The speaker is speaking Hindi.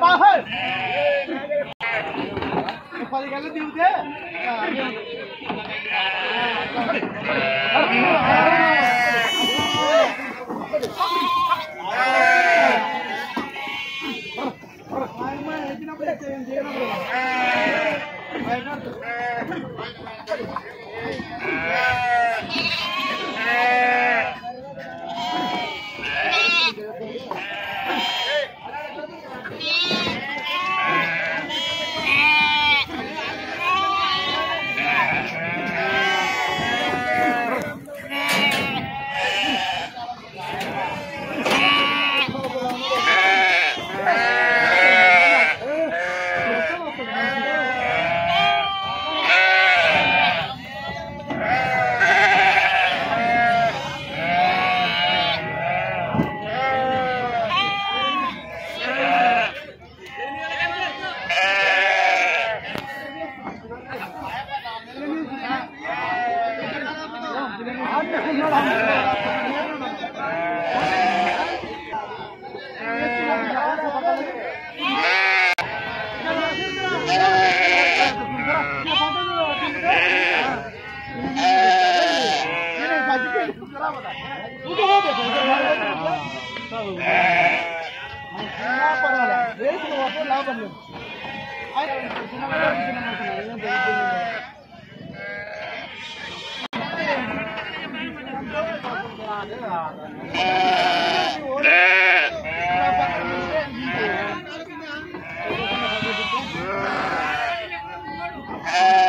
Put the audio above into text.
बाहर Thank you. Vai, vai, vai, vai. ಲಾಭ É. é. é.